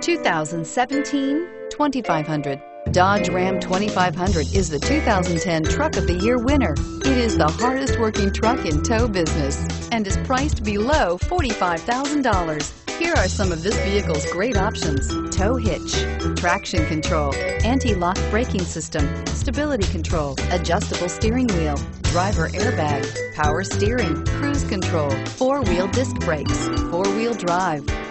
2017 2500. Dodge Ram 2500 is the 2010 Truck of the Year winner. It is the hardest working truck in tow business and is priced below $45,000. Here are some of this vehicle's great options. Tow hitch, traction control, anti-lock braking system, stability control, adjustable steering wheel, driver airbag, power steering, cruise control, four-wheel disc brakes, four-wheel drive,